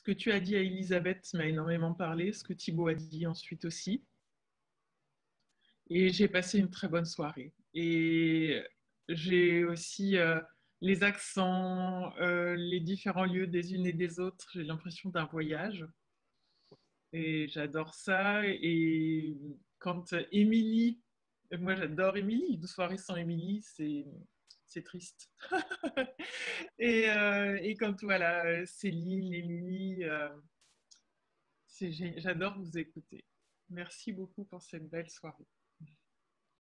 Ce que tu as dit à Elisabeth m'a énormément parlé, ce que Thibaut a dit ensuite aussi. Et j'ai passé une très bonne soirée. Et j'ai aussi euh, les accents, euh, les différents lieux des unes et des autres. J'ai l'impression d'un voyage. Et j'adore ça. Et quand Émilie, moi j'adore Émilie, une soirée sans Émilie, c'est c'est triste. et, euh, et, quand voilà, Céline, Émilie, euh, j'adore vous écouter. Merci beaucoup pour cette belle soirée.